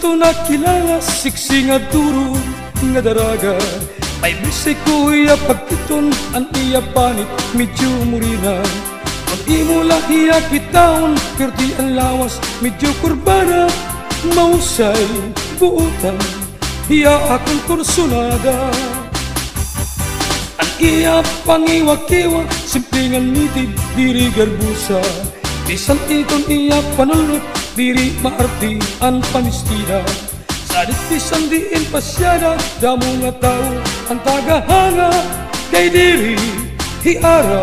to nakilala Siksi nga duro nga daraga. May bisay ko iya pagkiton Ang iya panit medyo murina. Kung imo lahiya kitaon Perdi ang lawas medyo kurbana Mausay buutan Iya akong kursunada Ang iya pangiwa-kiwa Simpleng nitid diri garbusa Bisan iton iya panulot Diri maarti ang pamistida Sa ditpisan diin pasyada Damo nga tao ang tagahanga Kay diri hiara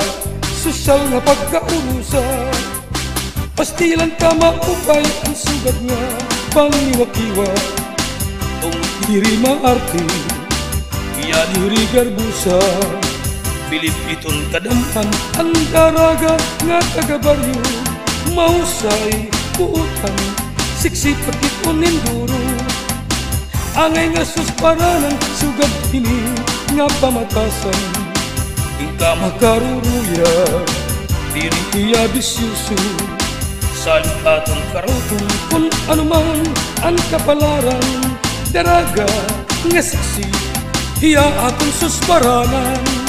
Sosyal nga pagkaurusa. Pastilan ka maupay ang sugat nga Pangiwa-kiwa Kung diri maarti Iya diri garbusa. Bilip iton kadampan Ang daraga nga tagabaryo. Mausay puutan Siksi pagkit uninduro Angay nga susparanan Sugad ini nga pamatasan. Ika makaruruya Diri iya bisyuso Salipatan karutong Kung anuman ang kapalaran Daraga nga siksi Iya atong susparanan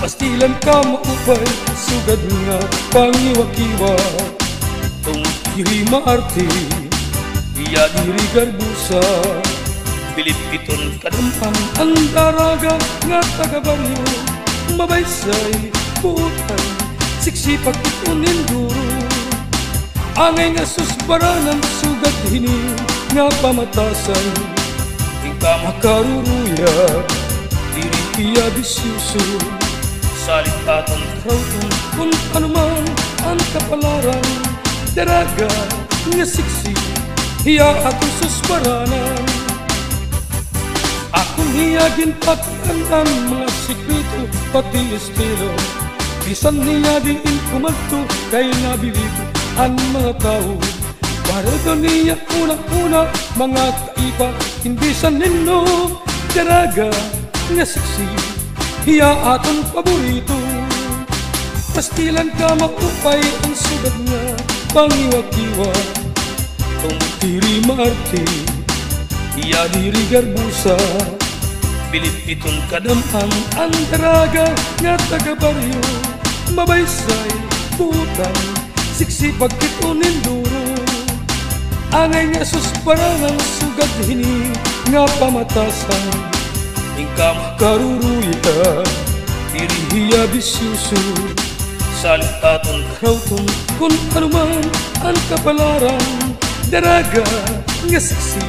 Pastilan ka maupay Sugad nga pangiwa-kiwa. Kung diri maarti Iya diri garbusa. Bilip iton kadampang Ang daraga nga tagabaryo Mabaysay putan Siksipag iton induro Angay nga susbaranan Sugad hini nga pamatasan. Ika makaruruya Diri iya bisyuso Salipatan krautong Kung anuman ang kapalaran Daraga nga siksi Hiya atong susbaranan Akong hiyagin patan ang mga sikrito Pati estilo. Bisan niya din kumalto Kay nabilib ang mga tao. Para doon niya unang-una Mga kaiba Hindi sa nino Daraga nga siksi Hiya atong paborito Pastilan ka maupay ang sugat niya Pangiwa-kiwa. Kung diri maarti Iya diri garbusa Bilip itong kadamang Ang daraga nga taga-baryo. Mabaysay putan Siksi pagkitunin duro Angay nga susparangan Sugat hini nga pamatasan Ingka makaruruya Diri hiya bisyuso Salitaton krauton Kung anuman ang kapalaran Daraga nga siksi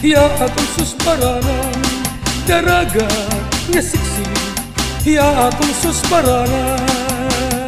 Hiya atong susparanan. Daraga nga siksi Hiya atong susparanan